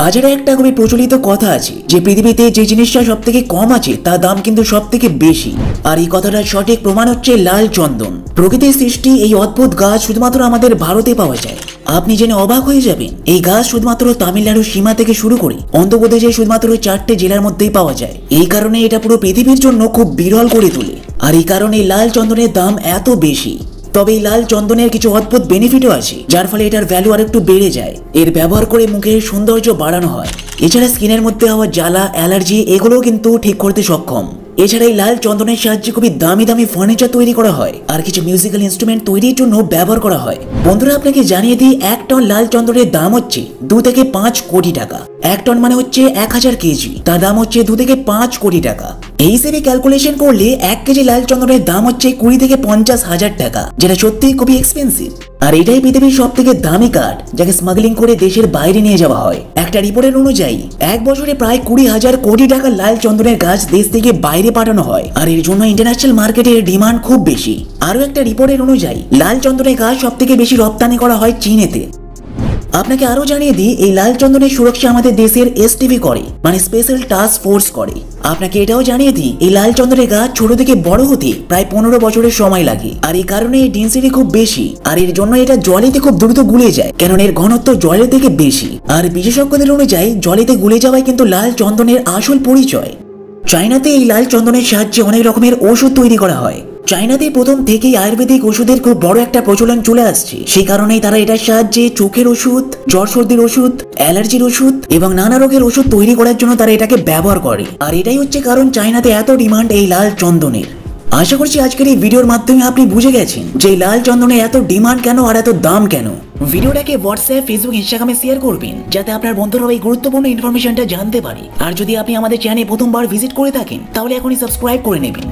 বাজারে একটা খুবই প্রচলিত কথা আছে, যে পৃথিবীতে যে জিনিসটা সব থেকে কম আছে, তার দাম কিন্তু সব থেকে বেশি। আর এই কথাটার সঠিক প্রমাণ হচ্ছে লাল চন্দন। প্রকৃতির সৃষ্টি এই অদ্ভুত গাছ শুধুমাত্র আমাদের ভারতে পাওয়া যায়। আপনি জেনে অবাক হয়ে যাবেন, এই গাছ শুধুমাত্র তামিলনাড়ুর সীমা থেকে শুরু করে অন্ধ্রপ্রদেশে শুধুমাত্র চারটে জেলার মধ্যেই পাওয়া যায়। এই কারণে এটা পুরো পৃথিবীর জন্য খুব বিরল করে তোলে। আর এই কারণে লাল চন্দনের দাম এত বেশি। তবে এই লাল চন্দনের কিছু অদ্ভুত বেনিফিটও আছে, যার ফলে এটার ভ্যালু আর একটু বেড়ে যায়। এর ব্যবহার করে মুখের সৌন্দর্য বাড়ানো হয়। এছাড়া স্কিনের মধ্যে হওয়া জ্বালা, অ্যালার্জি, এগুলোও কিন্তু ঠিক করতে সক্ষম। এছাড়া এই লাল চন্দনের সাহায্যে খুবই দামি দামি ফার্নিচার তৈরি করা হয়, আর কিছু মিউজিক্যাল ইনস্ট্রুমেন্ট তৈরির জন্য ব্যবহার করা হয়। বন্ধুরা, আপনাকে জানিয়ে দিই, এক টন লাল চন্দনের দাম হচ্ছে দু থেকে পাঁচ কোটি টাকা। এক টন মানে হচ্ছে এক হাজার কেজি। তার দাম হচ্ছে দু থেকে পাঁচ কোটি টাকা। এই হিসেবে ক্যালকুলেশন করলে এক কেজি লাল চন্দনের দাম হচ্ছে কুড়ি থেকে পঞ্চাশ হাজার টাকা, যেটা সত্যিই খুবই এক্সপেন্সিভ আর এটাই পৃথিবীর সব থেকে দামি কাঠ যাকে স্মাগলিং করে দেশের বাইরে নিয়ে যাওয়া হয়। একটা রিপোর্টের অনুযায়ী, এক বছরে প্রায় কুড়ি হাজার কোটি টাকা লাল চন্দনের গাছ দেশ থেকে বাইরে পাঠানো হয়। আর এর জন্য ইন্টারন্যাশনাল মার্কেটে ডিমান্ড খুব বেশি। আরও একটা রিপোর্টের অনুযায়ী, লাল চন্দনের গাছ সব থেকে বেশি রপ্তানি করা হয় চীনেতে। আপনাকে আরও জানিয়ে দিই, এই লাল চন্দনের সুরক্ষা আমাদের দেশের এসটিভি করে মানে স্পেশাল টাস্ক ফোর্স করে। আপনাকে এটাও জানিয়ে দিই, এই লাল চন্দনের গাছ ছোট থেকে বড় হতে প্রায় পনেরো বছরের সময় লাগে। আর এই কারণে এর ডেন্সিটি খুব বেশি, আর এর জন্য এটা জলেতে খুব দ্রুত গুলে যায় কারণ এর ঘনত্ব জলের থেকে বেশি। আর বিশেষজ্ঞদের অনুযায়ী, জলেতে গুলে যাওয়াই কিন্তু লাল চন্দনের আসল পরিচয়। চায়নাতে এই লাল চন্দনের সাহায্যে অনেক রকমের ওষুধ তৈরি করা হয়। চায়নাতে প্রথম থেকেই আয়ুর্বেদিক ওষুধের খুব বড় একটা প্রচলন চলে আসছে। সেই কারণেই তারা এটার সাহায্যে চোখের ওষুধ জ্বর সর্দির ওষুধ, অ্যালার্জির ওষুধ এবং নানা রোগের ওষুধ তৈরি করার জন্য তারা এটাকে ব্যবহার করে। আর এটাই হচ্ছে কারণ চায়নাতে এত ডিমান্ড এই লাল চন্দনের। আশা করছি আজকের এই ভিডিওর মাধ্যমে আপনি বুঝে গেছেন যে লাল চন্দনে এত ডিমান্ড কেন আর এত দাম কেন। ভিডিওটাকে হোয়াটসঅ্যাপ ফেসবুক ইনস্টাগ্রামে শেয়ার করবেন, যাতে আপনার বন্ধুরা এই গুরুত্বপূর্ণ ইনফরমেশনটা জানতে পারে। আর যদি আপনি আমাদের চ্যানেলে প্রথমবার ভিজিট করে থাকেন, তাহলে এখনই সাবস্ক্রাইব করে নেবেন।